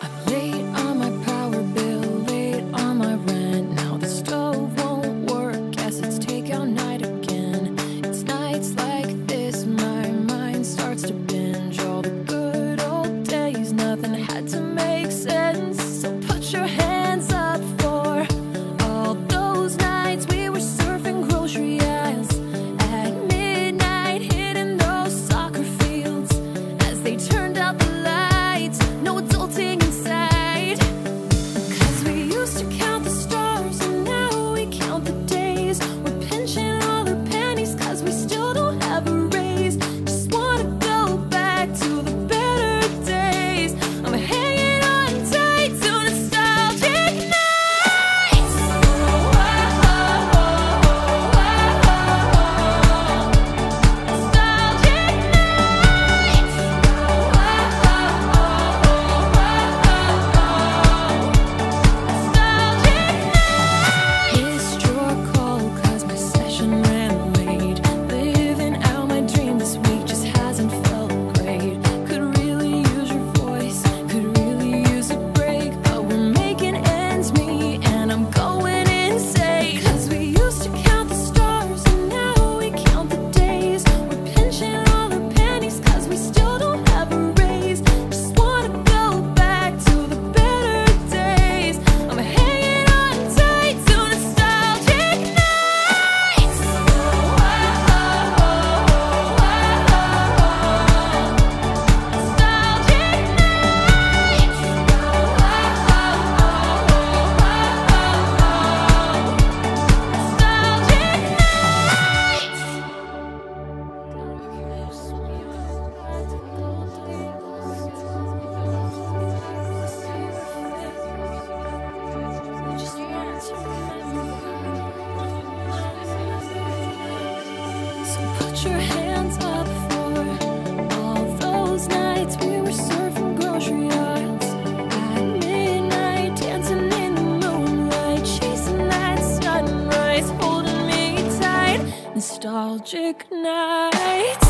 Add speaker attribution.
Speaker 1: I'm late nostalgic nights.